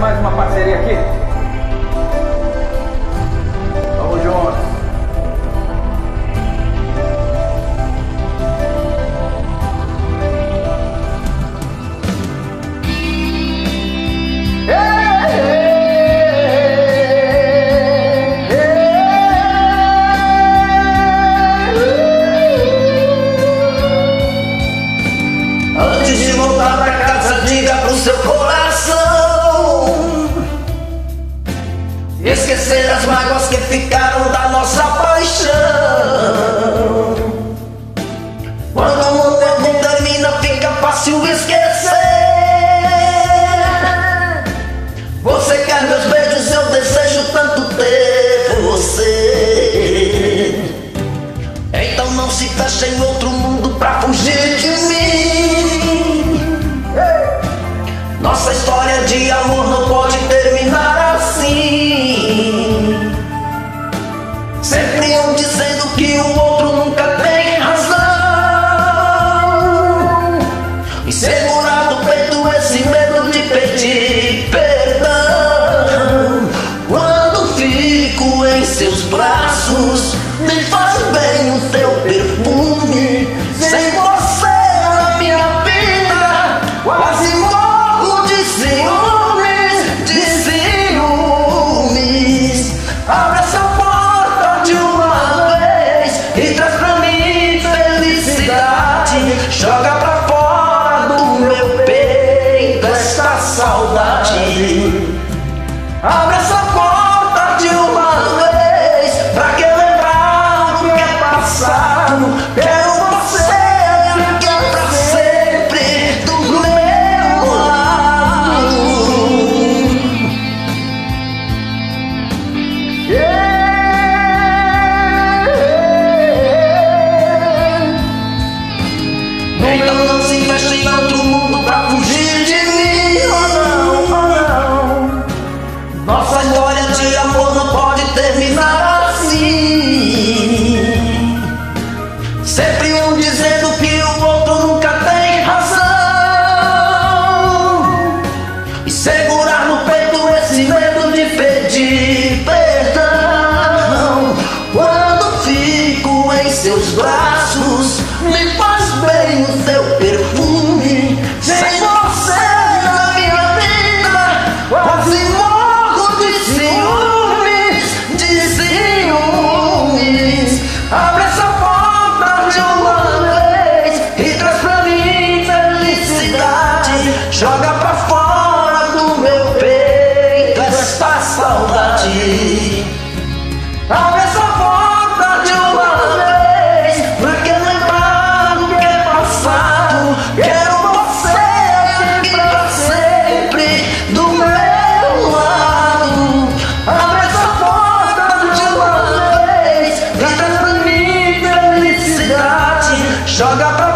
mais uma parceria aqui. esquecer as mágoas que ficaram da nossa paixão. Quando o tempo é termina, fica fácil esquecer. Você quer meus beijos, eu desejo tanto ter você. Então não se feche em outro mundo pra fugir. pedir perdão. Quando fico em seus braços, me faz seus braços, me faz bem o seu perfume. joga pra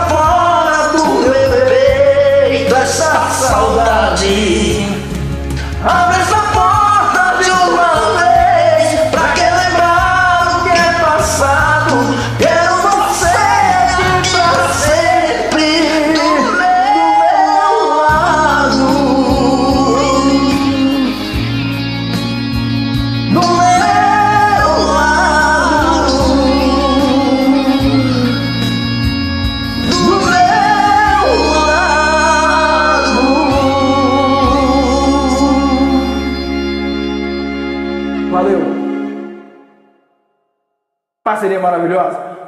Parceria maravilhosa.